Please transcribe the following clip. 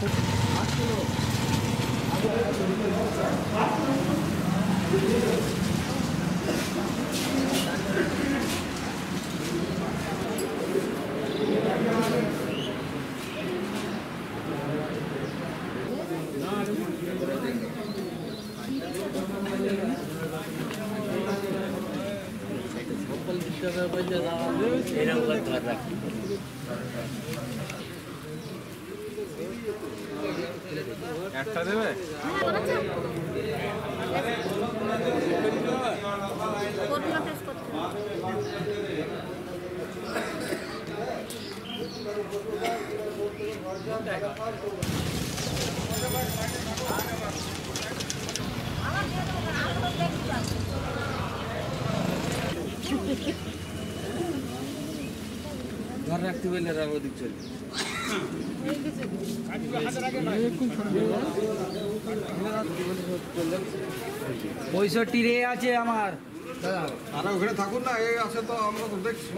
Gracias. একটা দেবে? ঘর রাখতে পারলে ওদিক চলে পঁয়ষট্টি রে আছে আমার। দাদা তারা ওখানে থাকুন না, এই আছে তো, আমরা তো দেখছি।